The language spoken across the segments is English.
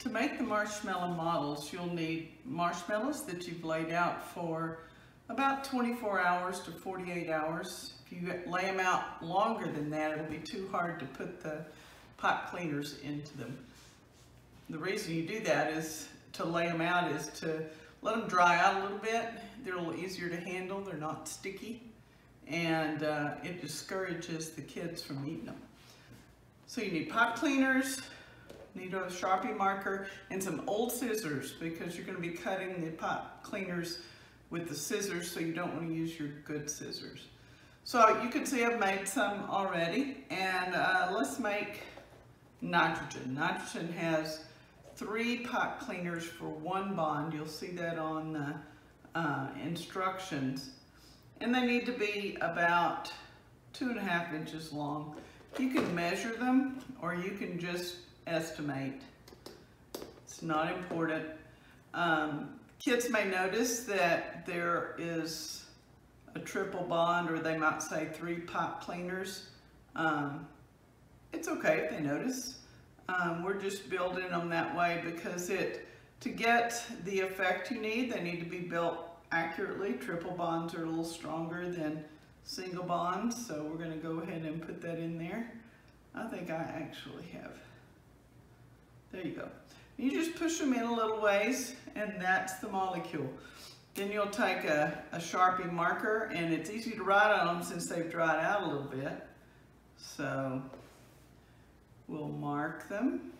To make the marshmallow models, you'll need marshmallows that you've laid out for about 24 hours to 48 hours. If you lay them out longer than that, it'll be too hard to put the pot cleaners into them. The reason you do that is to lay them out is to let them dry out a little bit. They're a little easier to handle. They're not sticky. And uh, it discourages the kids from eating them. So you need pot cleaners, need a Sharpie marker, and some old scissors because you're going to be cutting the pot cleaners with the scissors so you don't want to use your good scissors. So you can see I've made some already and uh, let's make nitrogen. Nitrogen has three pot cleaners for one bond. You'll see that on the uh, instructions. And they need to be about two and a half inches long. You can measure them or you can just estimate. It's not important. Um, kids may notice that there is a triple bond or they might say three pipe cleaners. Um, it's okay if they notice. Um, we're just building them that way because it to get the effect you need, they need to be built accurately. Triple bonds are a little stronger than single bonds, so we're going to go ahead and put that in there. I think I actually have there you go. You just push them in a little ways and that's the molecule. Then you'll take a, a Sharpie marker and it's easy to write on them since they've dried out a little bit. So we'll mark them.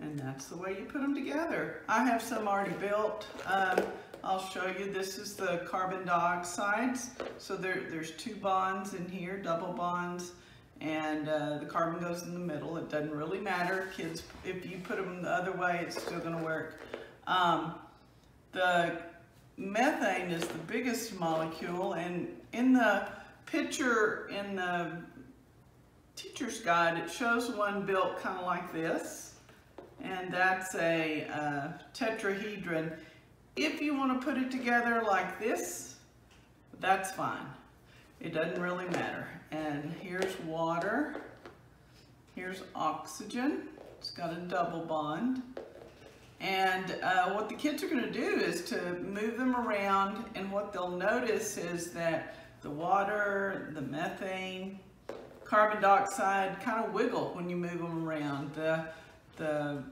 And that's the way you put them together. I have some already built. Um, I'll show you, this is the carbon dioxides. So there, there's two bonds in here, double bonds and uh, the carbon goes in the middle. It doesn't really matter. Kids, if you put them the other way, it's still gonna work. Um, the methane is the biggest molecule and in the picture in the teacher's guide, it shows one built kind of like this. And that's a uh, tetrahedron. If you want to put it together like this, that's fine. It doesn't really matter. And here's water. Here's oxygen. It's got a double bond. And uh, what the kids are going to do is to move them around and what they'll notice is that the water, the methane, carbon dioxide kind of wiggle when you move them around. The, the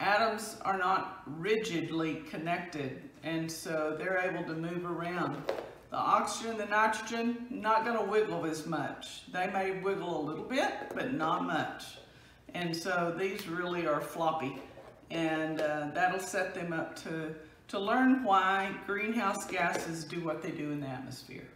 atoms are not rigidly connected and so they're able to move around. The oxygen, the nitrogen, not gonna wiggle as much. They may wiggle a little bit, but not much. And so these really are floppy. And uh, that'll set them up to, to learn why greenhouse gases do what they do in the atmosphere.